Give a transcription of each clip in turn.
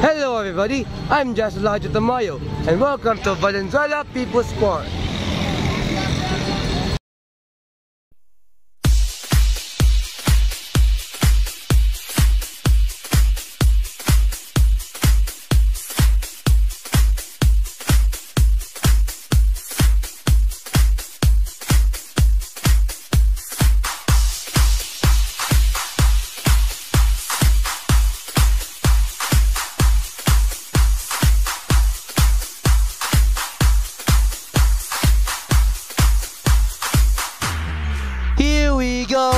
Hello everybody, I'm Elijah Tamayo and welcome to Valenzuela People's Park. Go.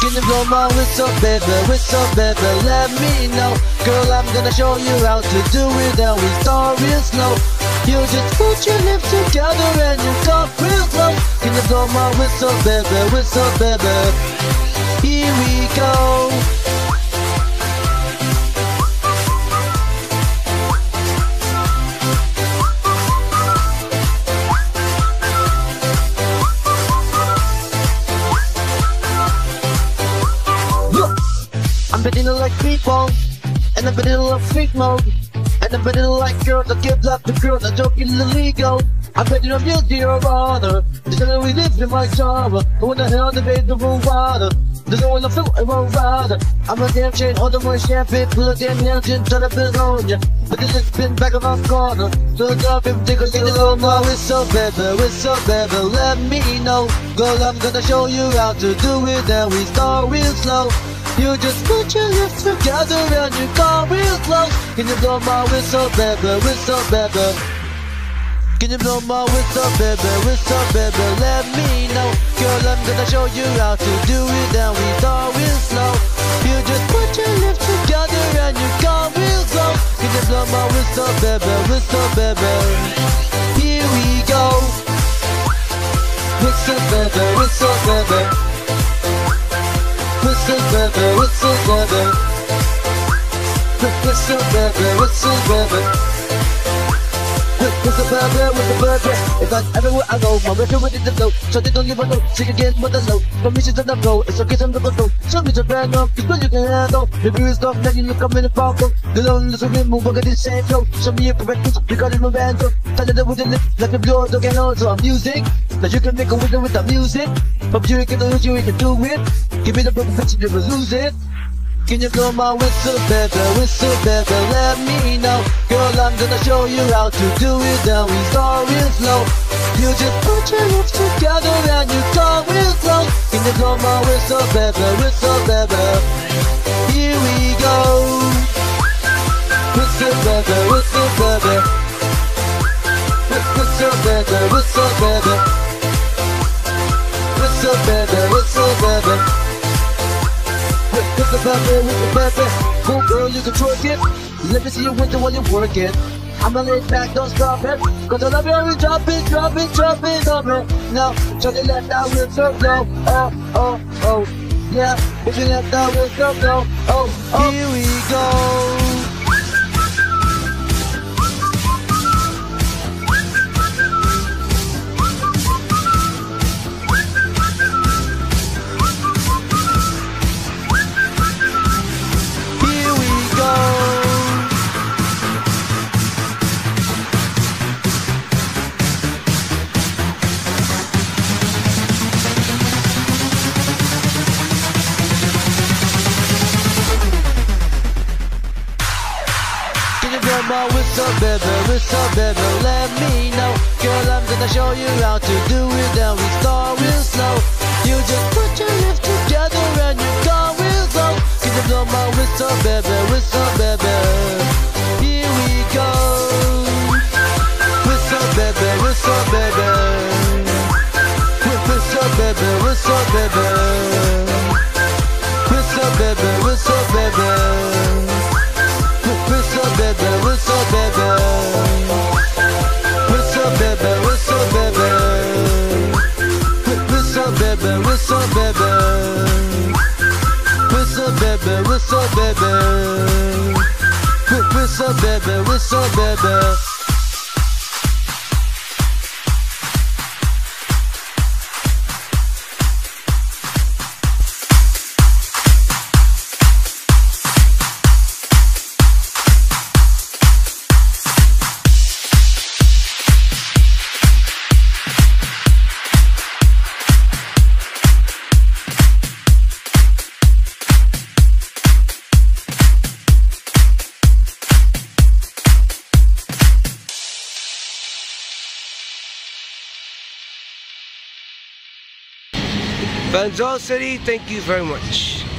Can you blow my whistle, baby, whistle, baby, let me know. Girl, I'm gonna show you how to do it. And we start real slow You just put your lips together and you talk real slow Can you blow my whistle, baby, whistle, baby Here we go I'm betting like people, and I'm betting like freak mode, and I'm betting like girls that give love to girls that don't get illegal. I'm betting on guilty or honor. Is how we live in my genre. But when the hell they made the room water? To float around rider. I'm a damn chain, all the more champagne, pull a damn engine, build on ya. But this has been back of my corner. So up if they go get it on my whistle, baby, whistle, baby, let me know. Girl, I'm gonna show you how to do it, and we start real slow. You just put your lips together and you go real close. Can you blow my whistle, baby, whistle, baby? Can you blow my whistle, baby, whistle, baby? Let me know. Girl, I'm gonna show you how to do it and we start real slow. You just put your lips together and you go real close. Can you blow my whistle, baby, whistle, baby? Here we go. Whistle, baby, whistle, baby. Whistle, baby, whistle, baby. Whistle, baby, whistle, baby. Whistle, baby, whistle, baby. It's like everywhere I go, my record ready to flow. So they don't give a no, sing again with the low. Permission to the go, it's okay, to go. Show me the brand up, it's what you can handle. Maybe it's stuff that you look up in the pocket. The lonely so we move, I got the same flow. Show me a perfect, you got it, my band. Tell it with the lip, like a blow, don't get on to our music. That you can make a winner with the music. But you can it, you can do it. Give me the picture, you will lose it. Can you blow my whistle, baby, whistle, baby, let me know. Girl, I'm gonna show you how to do it and we start real slow You just put your lips together and you go real slow Can you blow my whistle, baby, whistle, baby Here we go. Whistle, baby, whistle, baby Whistle, baby, whistle, baby with the baby, with the baby. Cool girl, you can twerk it. Let me see you winter while you work it. I'ma lay back, don't stop it. Cause I love you, always drop it, drop it, drop it, drop it. Now, try to let that whistle go. Oh, oh, oh. Yeah, if you let that whistle go. Oh, oh. Here we go. Can you blow my whistle, baby, whistle, baby, let me know. Girl, I'm gonna show you how to do it and we start real slow. You just put your lips together and you go real slow. Can you blow my whistle, baby, whistle, baby Here we go. Whistle, baby, whistle, baby Whistle, baby, whistle, baby Whistle baby, whistle baby Fanzol City, thank you very much.